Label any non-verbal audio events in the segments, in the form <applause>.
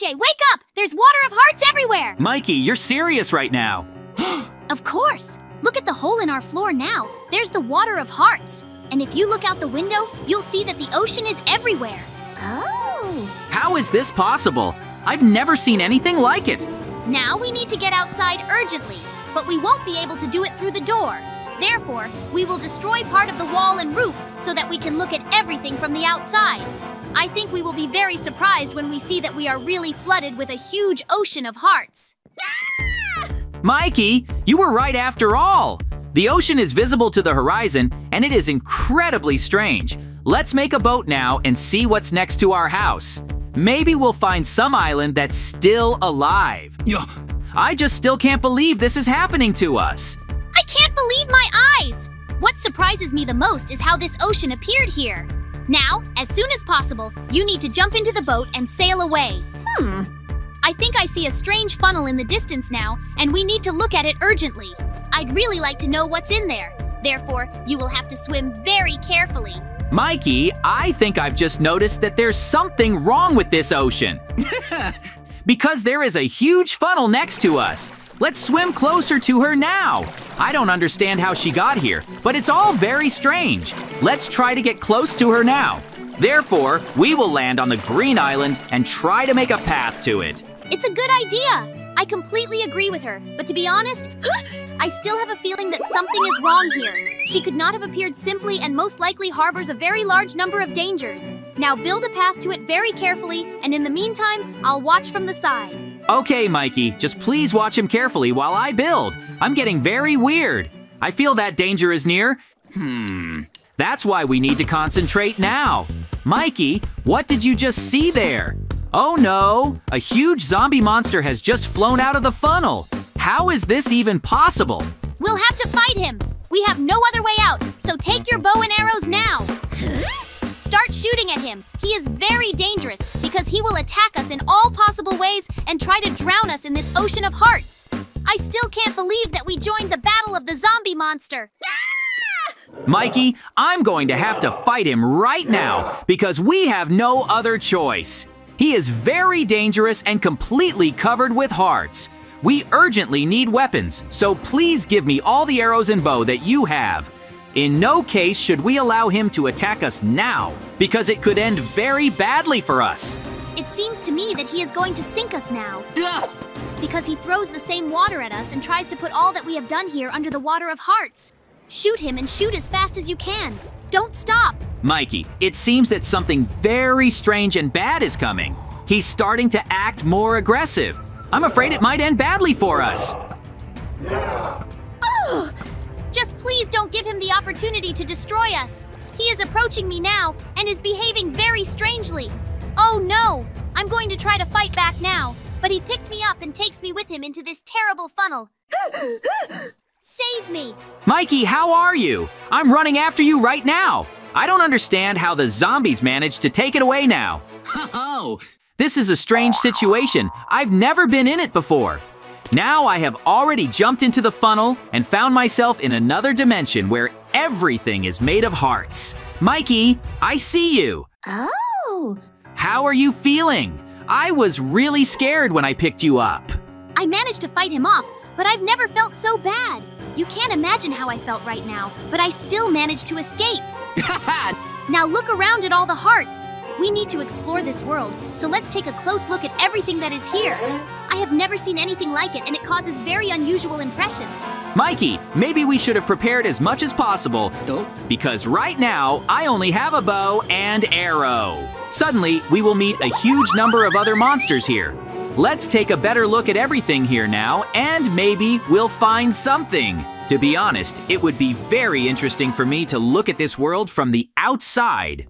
JJ, wake up! There's water of hearts everywhere! Mikey, you're serious right now. <gasps> Of course! Look at the hole in our floor now. There's the water of hearts. And if you look out the window, you'll see that the ocean is everywhere. Oh! How is this possible? I've never seen anything like it. Now we need to get outside urgently, but we won't be able to do it through the door. Therefore, we will destroy part of the wall and roof so that we can look at everything from the outside. I think we will be very surprised when we see that we are really flooded with a huge ocean of hearts. Mikey, you were right after all. The ocean is visible to the horizon, and it is incredibly strange. Let's make a boat now and see what's next to our house. Maybe we'll find some island that's still alive. I just still can't believe this is happening to us. I can't believe my eyes! What surprises me the most is how this ocean appeared here. Now, as soon as possible, you need to jump into the boat and sail away. Hmm. I think I see a strange funnel in the distance now, and we need to look at it urgently. I'd really like to know what's in there. Therefore, you will have to swim very carefully. Mikey, I think I've just noticed that there's something wrong with this ocean. <laughs> because there is a huge funnel next to us. Let's swim closer to her now. I don't understand how she got here, but it's all very strange. Let's try to get close to her now. Therefore, we will land on the green island and try to make a path to it. It's a good idea. I completely agree with her, but to be honest, <gasps> I still have a feeling that something is wrong here. She could not have appeared simply and most likely harbors a very large number of dangers. Now build a path to it very carefully, and in the meantime, I'll watch from the side. Okay, Mikey, just please watch him carefully while I build. I'm getting very weird. I feel that danger is near. Hmm. That's why we need to concentrate now. Mikey, what did you just see there? Oh no! A huge zombie monster has just flown out of the funnel. How is this even possible? We'll have to fight him. We have no other way out, so take your bow and arrows now. <laughs> Start shooting at him. He is very dangerous because he will attack us in all possible ways and try to drown us in this ocean of hearts. I still can't believe that we joined the battle of the zombie monster. Mikey, I'm going to have to fight him right now because we have no other choice. He is very dangerous and completely covered with hearts. We urgently need weapons, so please give me all the arrows and bow that you have. In no case should we allow him to attack us now, because it could end very badly for us. It seems to me that he is going to sink us now. Because he throws the same water at us and tries to put all that we have done here under the water of hearts. Shoot him and shoot as fast as you can. Don't stop. Mikey, it seems that something very strange and bad is coming. He's starting to act more aggressive. I'm afraid it might end badly for us. Oh, please don't give him the opportunity to destroy us. He is approaching me now and is behaving very strangely. Oh no! I'm going to try to fight back now, but he picked me up and takes me with him into this terrible funnel. <gasps> Save me! Mikey, how are you? I'm running after you right now. I don't understand how the zombies managed to take it away now. <laughs> Oh, this is a strange situation. I've never been in it before. Now I have already jumped into the funnel and found myself in another dimension where everything is made of hearts. Mikey, I see you. Oh. How are you feeling? I was really scared when I picked you up. I managed to fight him off, but I've never felt so bad. You can't imagine how I felt right now, but I still managed to escape. <laughs> now look around at all the hearts. We need to explore this world, so let's take a close look at everything that is here. I have never seen anything like it, and it causes very unusual impressions. Mikey, maybe we should have prepared as much as possible, because right now, I only have a bow and arrow. Suddenly, we will meet a huge number of other monsters here. Let's take a better look at everything here now, and maybe we'll find something. To be honest, it would be very interesting for me to look at this world from the outside.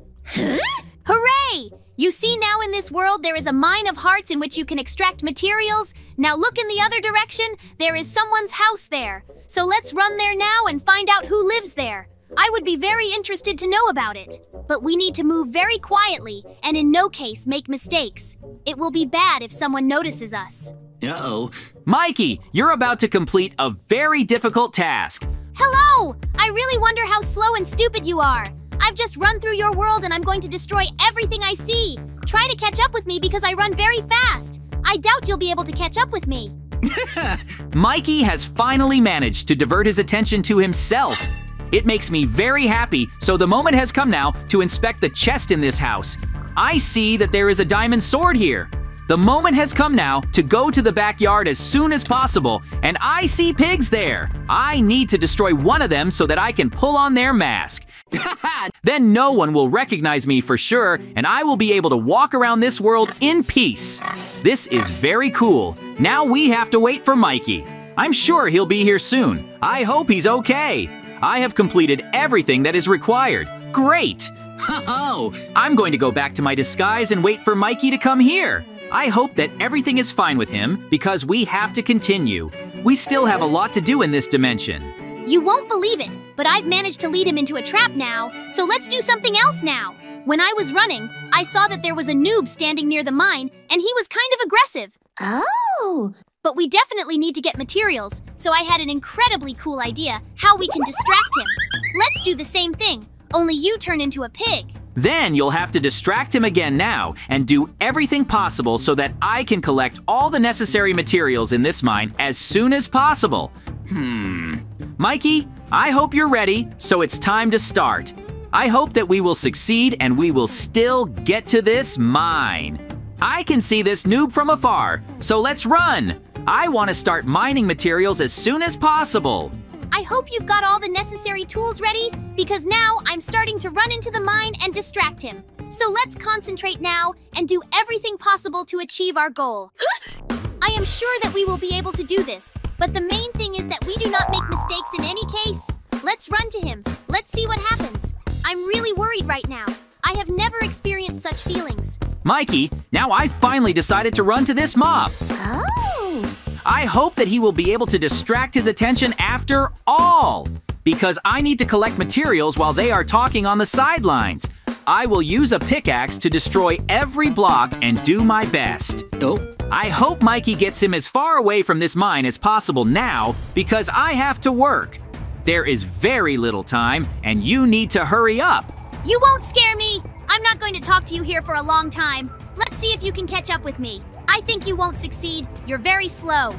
Hooray! You see now in this world there is a mine of hearts in which you can extract materials. Now look in the other direction, there is someone's house there. So let's run there now and find out who lives there. I would be very interested to know about it. But we need to move very quietly and in no case make mistakes. It will be bad if someone notices us. Uh-oh. Mikey, you're about to complete a very difficult task. Hello! I really wonder how slow and stupid you are. I've just run through your world and I'm going to destroy everything I see. Try to catch up with me because I run very fast. I doubt you'll be able to catch up with me. <laughs> Mikey has finally managed to divert his attention to himself. It makes me very happy, so the moment has come now to inspect the chest in this house. I see that there is a diamond sword here. The moment has come now to go to the backyard as soon as possible, and I see pigs there. I need to destroy one of them so that I can pull on their mask. <laughs> then no one will recognize me for sure, and I will be able to walk around this world in peace. This is very cool. Now we have to wait for Mikey. I'm sure he'll be here soon. I hope he's okay. I have completed everything that is required. Great! <laughs> Oh, I'm going to go back to my disguise and wait for Mikey to come here. I hope that everything is fine with him because we have to continue. We still have a lot to do in this dimension. You won't believe it, but I've managed to lead him into a trap now, so let's do something else now. When I was running, I saw that there was a noob standing near the mine, and he was kind of aggressive. Oh! But we definitely need to get materials, so I had an incredibly cool idea how we can distract him. Let's do the same thing, only you turn into a pig. Then you'll have to distract him again now and do everything possible so that I can collect all the necessary materials in this mine as soon as possible. Hmm. Mikey, I hope you're ready, so it's time to start. I hope that we will succeed and we will still get to this mine. I can see this noob from afar, so let's run. I want to start mining materials as soon as possible. I hope you've got all the necessary tools ready, because now I'm starting to run into the mine and distract him. So let's concentrate now and do everything possible to achieve our goal. <gasps> I am sure that we will be able to do this, but the main thing is that we do not make mistakes in any case. Let's run to him. Let's see what happens. I'm really worried right now. I have never experienced such feelings. Mikey, now I finally decided to run to this mob. Oh! I hope that he will be able to distract his attention after all, because I need to collect materials while they are talking on the sidelines. I will use a pickaxe to destroy every block and do my best. Oh. I hope Mikey gets him as far away from this mine as possible now, because I have to work. There is very little time, and you need to hurry up. You won't scare me! I'm not going to talk to you here for a long time. Let's see if you can catch up with me. I think you won't succeed. You're very slow.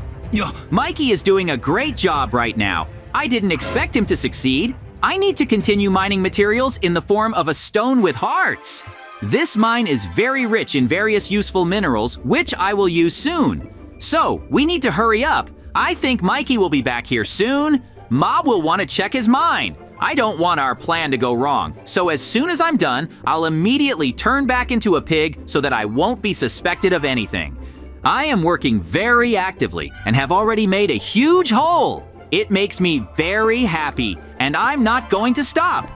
Mikey is doing a great job right now. I didn't expect him to succeed. I need to continue mining materials in the form of a stone with hearts. This mine is very rich in various useful minerals, which I will use soon. So, we need to hurry up. I think Mikey will be back here soon. Mob will want to check his mine. I don't want our plan to go wrong, so as soon as I'm done, I'll immediately turn back into a pig so that I won't be suspected of anything. I am working very actively and have already made a huge hole. It makes me very happy, and I'm not going to stop.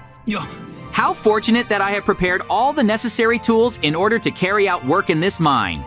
How fortunate that I have prepared all the necessary tools in order to carry out work in this mine.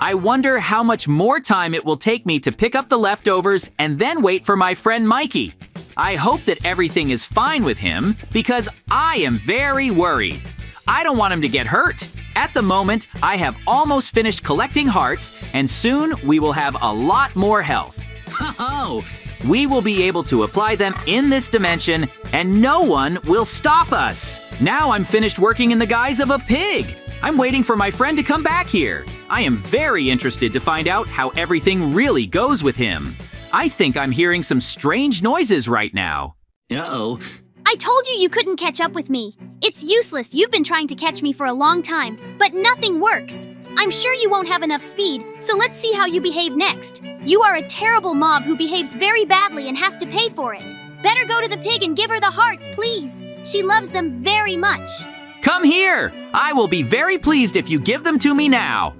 I wonder how much more time it will take me to pick up the leftovers and then wait for my friend Mikey. I hope that everything is fine with him because I am very worried. I don't want him to get hurt. At the moment, I have almost finished collecting hearts, and soon we will have a lot more health. <laughs> Oh, we will be able to apply them in this dimension, and no one will stop us. Now I'm finished working in the guise of a pig. I'm waiting for my friend to come back here. I am very interested to find out how everything really goes with him. I think I'm hearing some strange noises right now. Uh-oh. I told you you couldn't catch up with me. It's useless. You've been trying to catch me for a long time, but nothing works. I'm sure you won't have enough speed, so let's see how you behave next. You are a terrible mob who behaves very badly and has to pay for it. Better go to the pig and give her the hearts, please. She loves them very much. Come here! I will be very pleased if you give them to me now.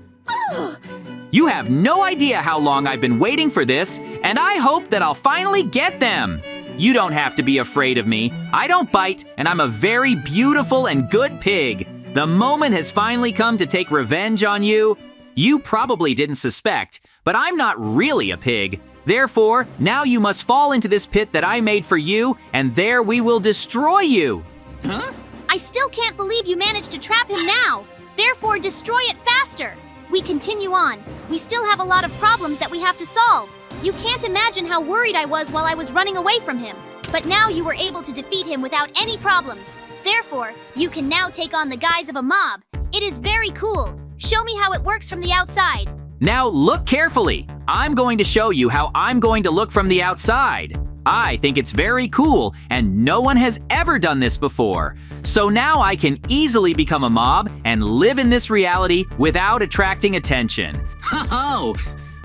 <gasps> <gasps> You have no idea how long I've been waiting for this, and I hope that I'll finally get them. You don't have to be afraid of me. I don't bite, and I'm a very beautiful and good pig. The moment has finally come to take revenge on you. You probably didn't suspect, but I'm not really a pig. Therefore, now you must fall into this pit that I made for you, and there we will destroy you. Huh? I still can't believe you managed to trap him now. Therefore, destroy it faster. We continue on. We still have a lot of problems that we have to solve. You can't imagine how worried I was while I was running away from him. But now you were able to defeat him without any problems. Therefore, you can now take on the guise of a mob. It is very cool. Show me how it works from the outside. Now look carefully. I'm going to show you how I'm going to look from the outside. I think it's very cool, and no one has ever done this before. So now I can easily become a mob and live in this reality without attracting attention. <laughs> Oh,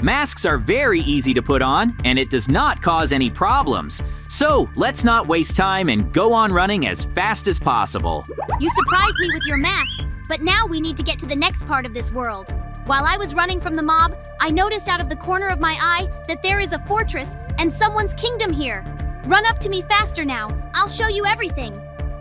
Masks are very easy to put on, and it does not cause any problems. So let's not waste time and go on running as fast as possible. You surprised me with your mask, but now we need to get to the next part of this world. While I was running from the mob, I noticed out of the corner of my eye that there is a fortress and someone's kingdom here. Run up to me faster now. I'll show you everything.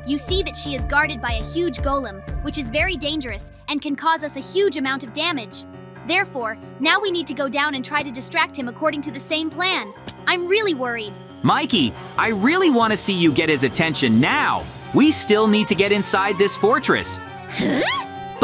You see that she is guarded by a huge golem, which is very dangerous and can cause us a huge amount of damage. Therefore, now we need to go down and try to distract him according to the same plan. I'm really worried. Mikey, I really want to see you get his attention now. We still need to get inside this fortress.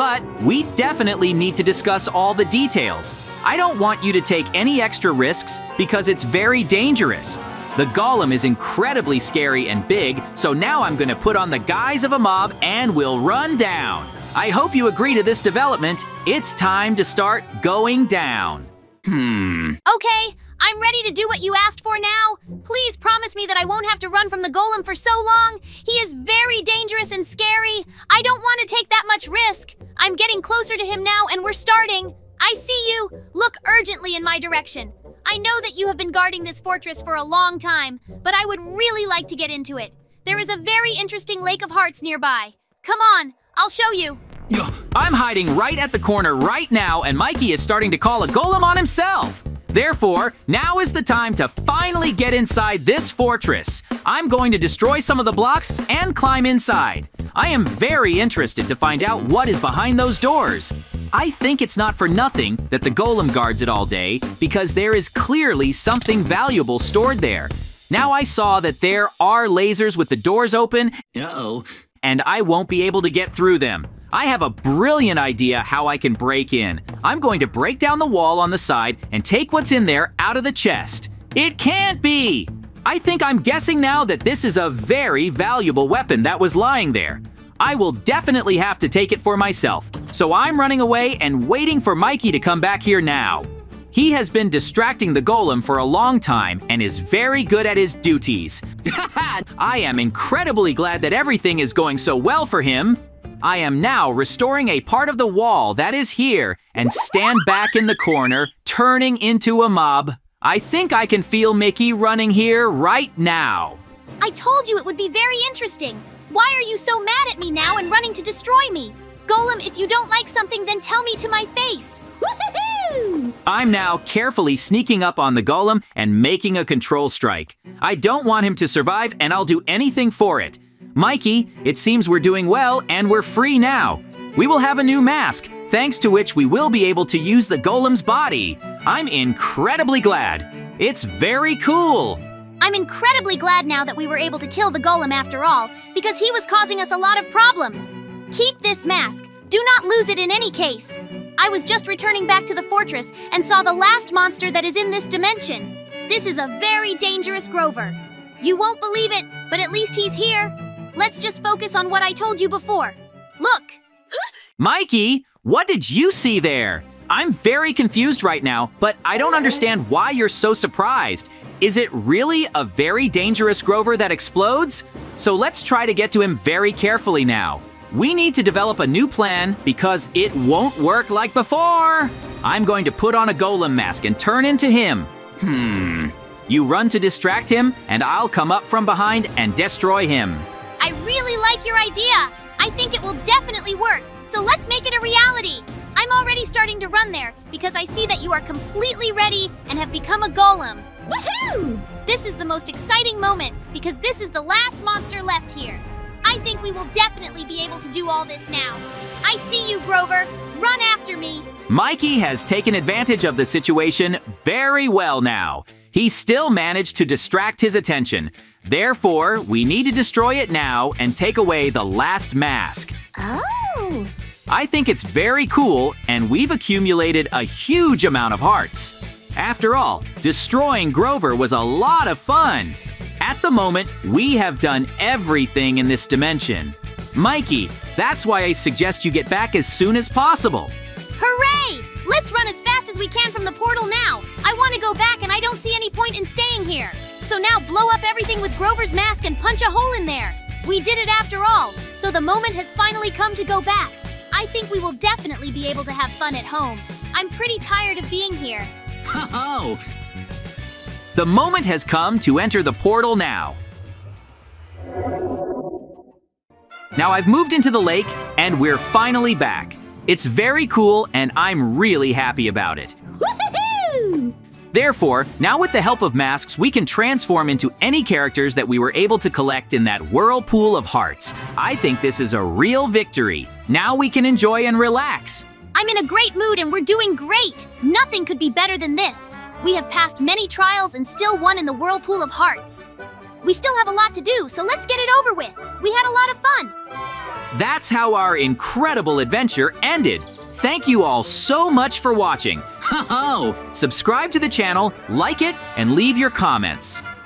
But we definitely need to discuss all the details. I don't want you to take any extra risks because it's very dangerous. The golem is incredibly scary and big, so now I'm gonna put on the guise of a mob and we'll run down. I hope you agree to this development. It's time to start going down. Hmm. Okay, I'm ready to do what you asked for now. Please promise me that I won't have to run from the golem for so long. He is very dangerous and scary. I don't want to take that much risk. I'm getting closer to him now and we're starting. I see you. Look urgently in my direction. I know that you have been guarding this fortress for a long time, but I would really like to get into it. There is a very interesting Lake of Hearts nearby. Come on, I'll show you. I'm hiding right at the corner right now, and Mikey is starting to call a golem on himself. Therefore, now is the time to finally get inside this fortress. I'm going to destroy some of the blocks and climb inside. I am very interested to find out what is behind those doors. I think it's not for nothing that the golem guards it all day, because there is clearly something valuable stored there. Now I saw that there are lasers with the doors open. Uh-oh and I won't be able to get through them. I have a brilliant idea how I can break in. I'm going to break down the wall on the side and take what's in there out of the chest. It can't be! I think I'm guessing now that this is a very valuable weapon that was lying there. I will definitely have to take it for myself, so I'm running away and waiting for Mikey to come back here now. He has been distracting the golem for a long time and is very good at his duties. <laughs> I am incredibly glad that everything is going so well for him. I am now restoring a part of the wall that is here and stand back in the corner, turning into a mob. I think I can feel Mikey running here right now. I told you it would be very interesting. Why are you so mad at me now and running to destroy me? Golem, if you don't like something, then tell me to my face. I'm now carefully sneaking up on the golem and making a control strike. I don't want him to survive and I'll do anything for it. Mikey, it seems we're doing well and we're free now. We will have a new mask, thanks to which we will be able to use the golem's body. I'm incredibly glad. It's very cool. I'm incredibly glad now that we were able to kill the golem after all, because he was causing us a lot of problems. Keep this mask. Do not lose it in any case. I was just returning back to the fortress and saw the last monster that is in this dimension. This is a very dangerous Grover. You won't believe it, but at least he's here. Let's just focus on what I told you before. Look! Mikey, what did you see there? I'm very confused right now, but I don't understand why you're so surprised. Is it really a very dangerous Grover that explodes? So let's try to get to him very carefully now. We need to develop a new plan because it won't work like before. I'm going to put on a golem mask and turn into him. Hmm. You run to distract him, and I'll come up from behind and destroy him. I like your idea. I think it will definitely work. So let's make it a reality. I'm already starting to run there because I see that you are completely ready and have become a golem. Woohoo! This is the most exciting moment because this is the last monster left here. I think we will definitely be able to do all this now. I see you, Grover. Run after me. Mikey has taken advantage of the situation very well now. He still managed to distract his attention. Therefore, we need to destroy it now and take away the last mask. Oh! I think it's very cool, and we've accumulated a huge amount of hearts. After all, destroying Grover was a lot of fun. At the moment, we have done everything in this dimension. Mikey, that's why I suggest you get back as soon as possible. Hooray! Let's run as fast as we can from the portal now. I want to go back and I don't see any point in staying here. So now blow up everything with Grover's mask and punch a hole in there. We did it after all, so the moment has finally come to go back. I think we will definitely be able to have fun at home. I'm pretty tired of being here. Oh! The moment has come to enter the portal now. Now I've moved into the lake, and we're finally back. It's very cool, and I'm really happy about it. Therefore, now with the help of masks, we can transform into any characters that we were able to collect in that whirlpool of hearts. I think this is a real victory. Now we can enjoy and relax. I'm in a great mood and we're doing great. Nothing could be better than this. We have passed many trials and still won in the whirlpool of hearts. We still have a lot to do, so let's get it over with. We had a lot of fun. That's how our incredible adventure ended. Thank you all so much for watching. <laughs> Ho ho! Subscribe to the channel, like it, and leave your comments.